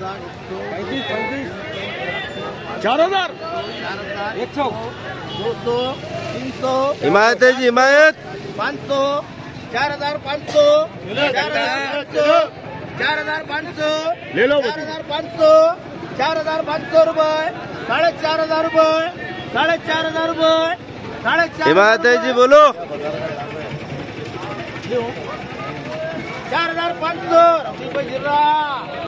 पैंतीस पैंतीस चार हज़ार। एक सौ। दो सौ तीन सौ हिमायत है जी हिमायत। पाँच सौ चार हज़ार पाँच सौ चार हज़ार पाँच सौ चार हज़ार पाँच सौ ले लो चार हज़ार पाँच सौ चार हज़ार पाँच सौ रुपये साढ़े चार हज़ार रुपये साढ़े चार हज़ार रुपये साढ़े चार हिमायत है जी बोलो। चार हज़ार पाँच सौ।